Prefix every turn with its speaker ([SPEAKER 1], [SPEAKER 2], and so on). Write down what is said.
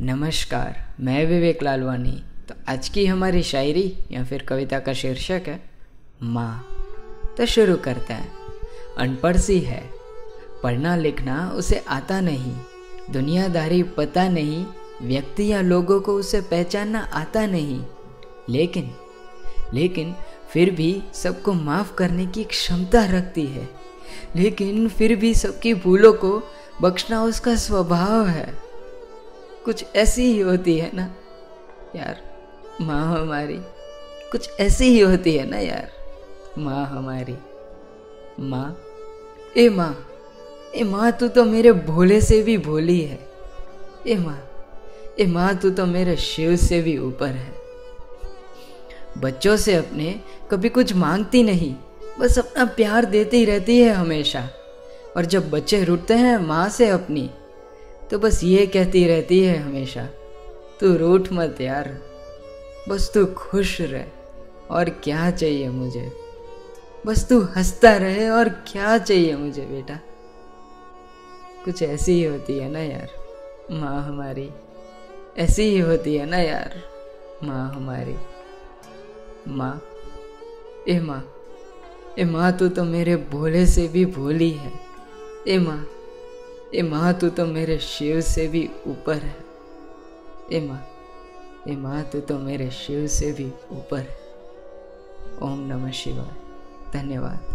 [SPEAKER 1] नमस्कार, मैं विवेक लालवानी। तो आज की हमारी शायरी या फिर कविता का शीर्षक है, माँ। तो शुरू करते हैं। अनपढ़ सी है। पढ़ना लिखना उसे आता नहीं। दुनियादारी पता नहीं। व्यक्ति या लोगों को उसे पहचानना आता नहीं। लेकिन लेकिन फिर भी सबको माफ़ करने की क्षमता रखती है। लेकिन फिर भी सबकी भूलों को बख्शना उसका स्वभाव है। कुछ ऐसी ही होती है ना? यार, माँ हमारी। कुछ ऐसी ही होती है ना यार? माँ हमारी। माँ? ए माँ ए माँ, तू तो मेरे भोले से भी भोली है। ए माँ ए माँ, तू तो मेरे शिव से भी ऊपर है। बच्चों से अपने कभी कुछ मांगती नहीं, बस अपना प्यार देती रहती है हमेशा। और जब बच्चे रुटते हैं माँ से अपनी तो बस ये कहती रहती है हमेशा, तू रूठ मत यार, बस तू खुश रहे, और क्या चाहिए मुझे? बस तू हंसता रहे, और क्या चाहिए मुझे, बेटा? कुछ ऐसी ही होती है ना यार, माँ हमारी। ऐसी ही होती है ना यार, माँ हमारी। माँ, ए माँ ए माँ तू तो मेरे भोले से भी भोली है। ए माँ ए माँ तू तो मेरे शिव से भी ऊपर है। ए माँ ए माँ तू तो मेरे शिव से भी ऊपर है। ओम नमः शिवाय। धन्यवाद।